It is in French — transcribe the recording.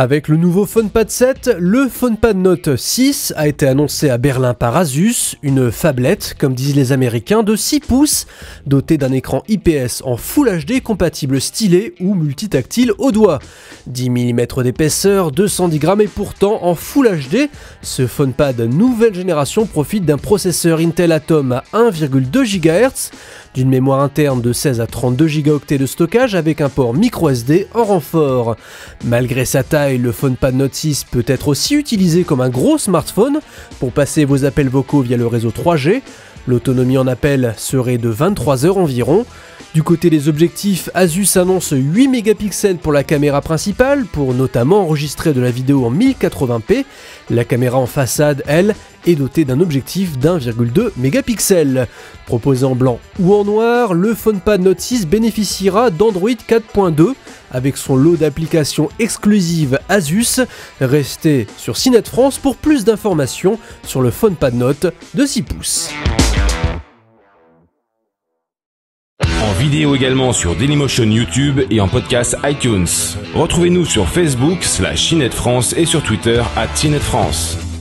Avec le nouveau PhonePad 7, le PhonePad Note 6 a été annoncé à Berlin par Asus, une phablette, comme disent les Américains, de 6 pouces, dotée d'un écran IPS en Full HD compatible stylet ou multitactile au doigt. 10 mm d'épaisseur, 210 grammes et pourtant en Full HD, ce PhonePad nouvelle génération profite d'un processeur Intel Atom à 1,2 GHz, d'une mémoire interne de 16 à 32 Go de stockage avec un port micro SD en renfort. Malgré sa taille, le PhonePad Note 6 peut être aussi utilisé comme un gros smartphone pour passer vos appels vocaux via le réseau 3G. L'autonomie en appel serait de 23 heures environ. Du côté des objectifs, Asus annonce 8 mégapixels pour la caméra principale, pour notamment enregistrer de la vidéo en 1080p. La caméra en façade, elle, est dotée d'un objectif d'1,2 mégapixels. Proposé en blanc ou en noir, le PhonePad Note 6 bénéficiera d'Android 4.2 avec son lot d'applications exclusives Asus. Restez sur CNET France pour plus d'informations sur le PhonePad Note de 6 pouces. Vidéo également sur Dailymotion YouTube et en podcast iTunes. Retrouvez-nous sur Facebook slash France et sur Twitter à France.